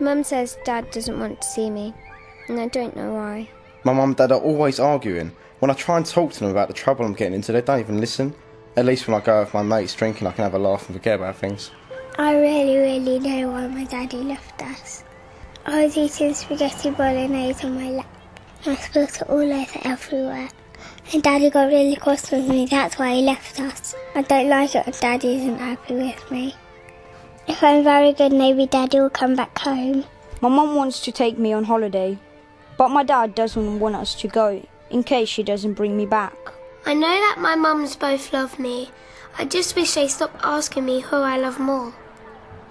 Mum says Dad doesn't want to see me, and I don't know why. My mum and dad are always arguing. When I try and talk to them about the trouble I'm getting into, they don't even listen. At least when I go with my mates drinking, I can have a laugh and forget about things. I really, really know why my daddy left us. I was eating spaghetti bolognese on my lap. I spilled it all over everywhere. And daddy got really cross with me, that's why he left us. I don't like it when daddy isn't happy with me. If I'm very good, maybe daddy will come back home. My mum wants to take me on holiday, but my dad doesn't want us to go in case she doesn't bring me back. I know that my mums both love me. I just wish they stopped asking me who I love more.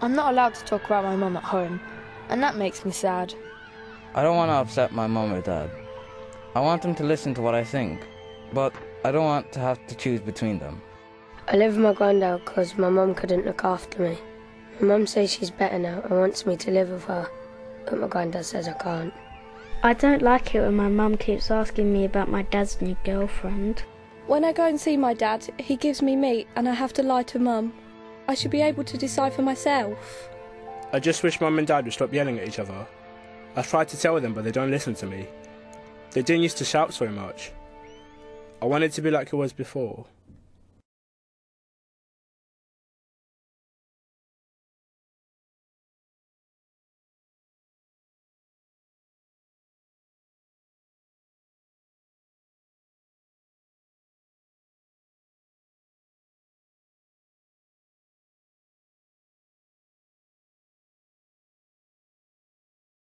I'm not allowed to talk about my mum at home, and that makes me sad. I don't want to upset my mum or dad. I want them to listen to what I think, but I don't want to have to choose between them. I live with my granddad because my mum couldn't look after me. My mum says she's better now and wants me to live with her, but my granddad says I can't. I don't like it when my mum keeps asking me about my dad's new girlfriend. When I go and see my dad, he gives me meat and I have to lie to mum. I should be able to decide for myself. I just wish mum and dad would stop yelling at each other. I tried to tell them, but they don't listen to me. They didn't used to shout so much. I wanted to be like it was before.